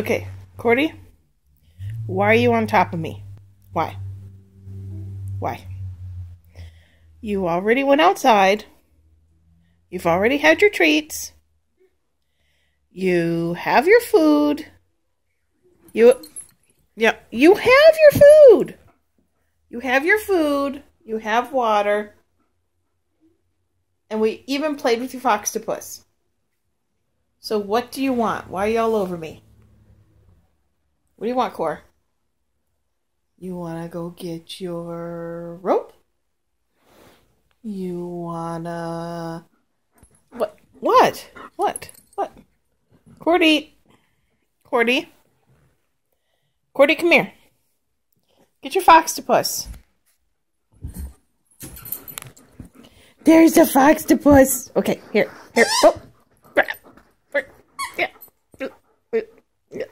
Okay, Cordy, why are you on top of me? Why? Why? You already went outside. You've already had your treats. You have your food. You, yeah, you have your food. You have your food. You have water. And we even played with your foxtopus. So what do you want? Why are you all over me? What do you want, Core? You want to go get your rope? You wanna... What? What? What? What? Cordy. Cordy. Cordy, come here. Get your foxtopus. There's a foxtopus. Okay, here, here. Oh. Yeah. Yeah.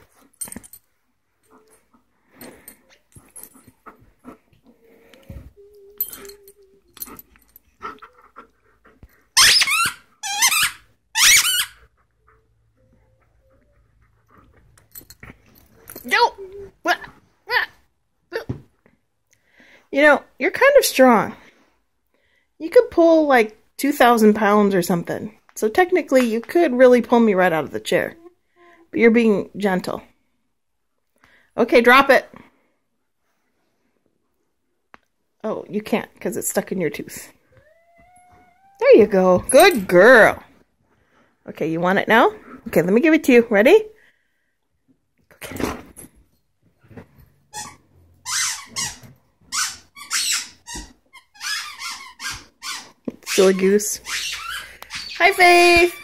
No. You know, you're kind of strong. You could pull like 2,000 pounds or something. So technically, you could really pull me right out of the chair. But you're being gentle. Okay, drop it. Oh, you can't because it's stuck in your tooth. There you go. Good girl. Okay, you want it now? Okay, let me give it to you. Ready? Okay. Silly goose. Hi, Faith.